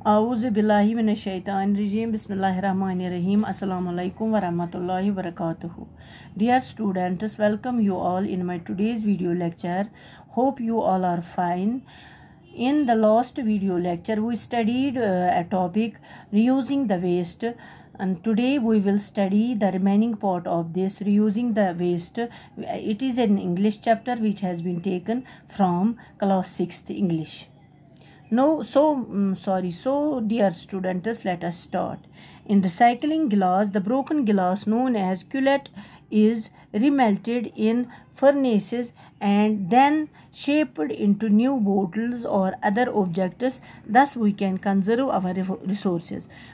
Auzubillahiminesh-Shaytan-Rajim. Bismillahirrahmanirrahim. Assalamualaikum warahmatullahi wabarakatuh. Dear students, welcome you all in my today's video lecture. Hope you all are fine. In the last video lecture, we studied uh, a topic reusing the waste. And today we will study the remaining part of this reusing the waste. It is an English chapter which has been taken from class 6th English. No, so um, sorry, so dear students, let us start. In recycling glass, the broken glass known as cullet is remelted in furnaces and then shaped into new bottles or other objects. Thus we can conserve our resources.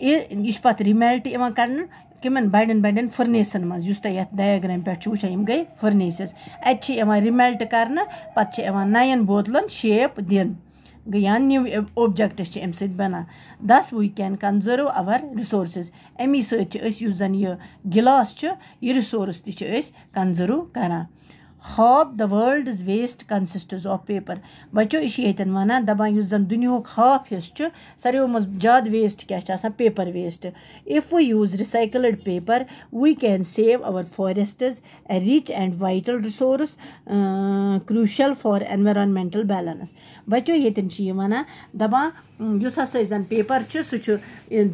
बचो L जन recycling गिलास recycling च गसान use गिलास अख product च तमिच recycling च गसान तेल छि गिलास यवन गॉड ब्रोकन करना तत क्या च वना क्यूलेट यह पत रिमेल्ट कर कमन बड़न बड़न फर्नेसन मज तुम डायग्राम पे वुचान गई फर्नेसस अत रिमेल्ट कर पे नयन बोतलन शेप दिन गया न्यू ओब्जेक्ट अम बना दस we can conserve our resource अमी सन यह गिलास यह रिसोर्स तंजर्व करान half the world waste consists of paper बचो यह वन दपान जन दुनिया हाफ़ हिस्स सारो मज ज़्यादा वेस्ट क्या paper waste if we use recycled paper we can save our forests a rich and vital resource crucial for environmental balance बचो ये वन दपान युस हसा जन पेपर सह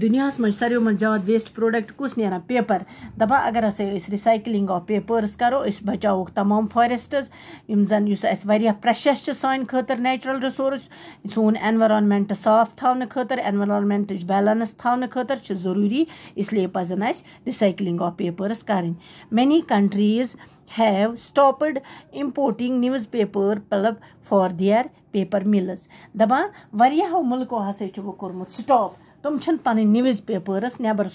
दुनिया मज सारो मज ज़्यादा वेस्ट प्रोडक्ट कुस नीरान पेपर दपा अगर हसा रिसाइकलिंग ऑफ़ पेपर्स करो बचाओ तमाम फॉरेस्टस जन वारिया प्रशस सान खतर नेचुरल रिसोर्स सोन एनवायरमेंट साफ़ थवन खतर एनवायरमेंट बैलेंस थवन खतर ज़रूरी इसलिए पजन रिसाइकलिंग ऑफ़ पेपर्स करें many countries have stopped importing newspaper pulp for their paper mills. दपान वारियाहो मुल्को हसा वो कोर्मुत स्टॉप तुम छन पन न्यूज़ पेपर्स नबर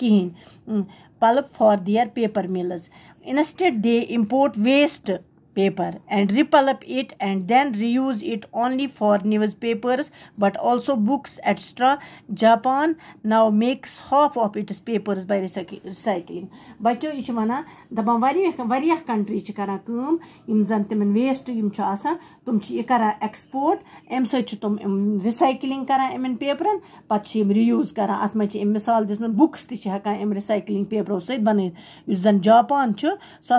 कहें pulp for their paper mills instead they import waste paper and repulp it and then reuse it only for newspapers but also books etc. Japan now makes half of its papers by recycling. बच्चो यह one दपान वारिया country करान कम यम जन तिमन waste यम तुम यह करान export अम तुम recycling करान इन पेपरन पे रियूज करान अत मे मिसाल दिसम बुक्स तम रिसाइकलिंग पेपरों सत बन जन जापान सह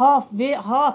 half way paper paper half way half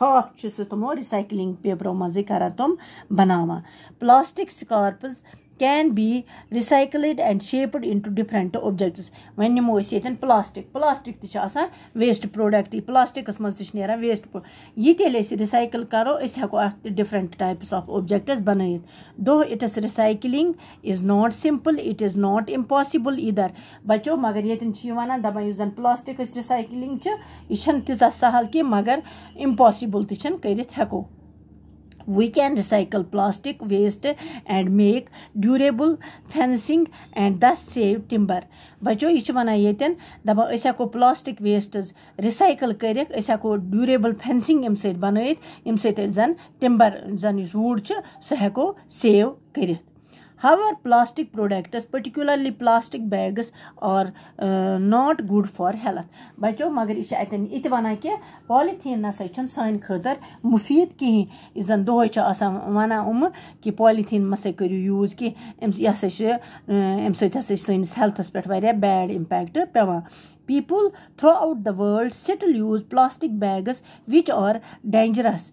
half तमो रिसाइकलिंग पेपरों मज़े कर तुम बनावा plastic scraps can be recycled and shaped into different objects one नमो प्लास्टिक प्लास्टिक तक वेस्ट प्रोडक्ट प्लास्टिकस मज तना वेस्ट ये रिसाइकल करो हेको डिफरेंट टाइप्स ऑफ़ ऑब्जेक्ट्स बन दो it is recycling is not simple it is not impossible इधर बचो मगर ये वन दपान प्लास्टिक रिसाइकलिंग यह तीजा सहल कि मगर इम्पॉसिबल तक कर we can recycle plastic waste and make durable fencing and thus save timber बचो यह वन ये दपा हेको प्लास्टिक वेस्टस रिसाइकल कर हेको ड्यूरेबल फेंसिंग अम बन अम जन टिम्बर जन वुड सह हेको सेव कर However, plastic products, particularly plastic bags, are uh, not good for health. बच्चों मगर यह अतन इत वन कि पॉलीथीन नसा सान खतर मुफीद कहें जन दोह वन उम कि पॉलीथीन मसा करू यूज़ कि यह अम सस हेल्थस पे बैड इम्पैक्ट पेवान People throughout the world still use plastic bags which are dangerous.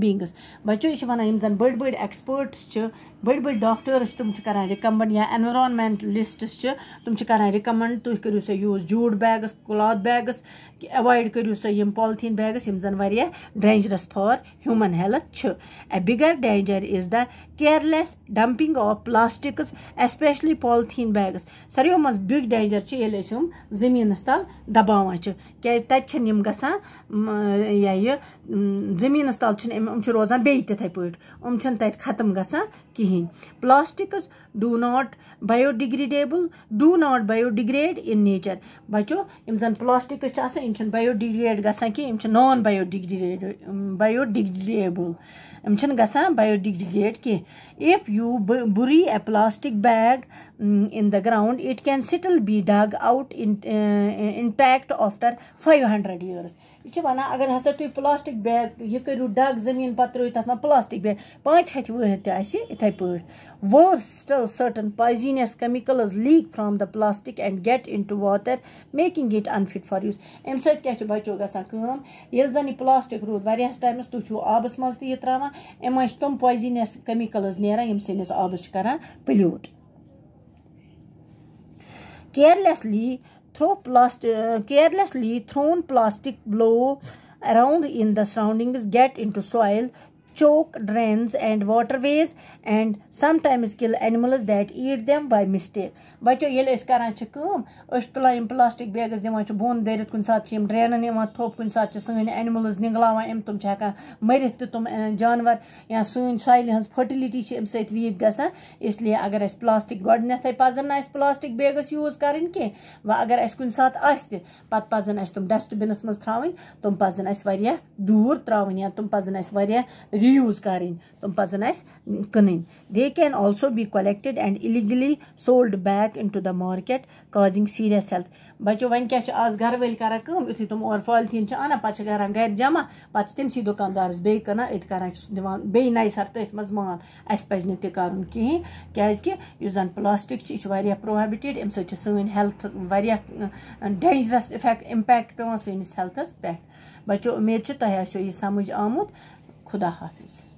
Bags बचो यह वन अतन दपान प्रथ वरी नेरा अख कंपेन कि तुम मसा करू प्लास्टिक बैग्स यूज़ कह Experts recommend the use of jute or cotton bags to avoid the dangers that plastic bags pose to human beings. बच्चों ये वन यम जन बड़ बड़ एक्सपर्ट्स बड़ी बड़ी डॉक्टर्स तुम करान रिकमेंड या एनवायरमेंटलिस्ट्स तुम करान रिकमेंड तुम करो सा use jute bags cloth bags avoid करो सा यम पॉलिथीन बैग्स यम जन वारिया dangerous for human health a bigger danger is the careless dumping of plastics especially polythene bags सारियों मज बिग डेंजर ये ज़मीन तल दबावान क्या तम गसान यह ज़मीन तल रोजान बे तिथे पे तत खत्म गसान कहें plastics do not biodegradable do not biodegrade in nature बचो यम जन प्लास्टिक इन बायोडिग्रेड गसान कि नॉन बायोडिग्रेड बायोडिग्रेडेबल यम गसान बायोडिग्रेड कह if you bury a plastic bag in the ground it can still be dug out in uh, intact after 500 years ये वन अगर हसा तुम प्लास्टिक बैग यह करू डग ज़मीन पे त्रो तथ प्लास्टिक बैग पाँच हथ वहर तथे पे worse still certain poisonous chemicals leak from the plastic and get into water making it unfit for use am sat kya bacho gasan kam yel zan plastic rood varias times tu chu abas maz ti trama am tum poisonous chemicals nera yem senis abas karan pollute carelessly throw uh, carelessly thrown plastic blow around in the surroundings get into soil choke drains and waterways and sometimes kill animals that eat them by mistake. बचो ये करान तुलान plastic bags दिवान बोन दरित कुन सात ड्रेनन थोप कुन सात सन एनिमल्स निगलावान अम तुम हेकान मरित तुम जानवर या सन सॉइल हज फर्टिलिटी अम सत वीक गसान इसलिए अगर अस प्लास्टिक गोडनथ पजन ना प्लास्टिक बैगस यूज़ करें व अगर अस कुन सात पत पजन अस तुम डस्टबिनस मज थ्रावन तुम पजन अस दूर त्रावन या तुम पजन अस reuse karin tum pazan as kanin they can also be collected and illegally sold back into the market, causing serious health. बचो वन क्या आज घर वाल कर यु तुम और पॉलिथीन अना पे कर गर जमा पे तमसी दुकानदारस बे कना अत कर दिवान बे नई सर तथ मज मान अस पज नी कर कहें क्या जन प्लास्टिक प्रोहिबिटेड अम सन हेल्थ डेंजरस इफ़ेक्ट इम्पैक्ट पे सैनिस हेल्थस पे बचो उम्मीद तुम आसो यह समझ आमुत खुदा हाफिज़।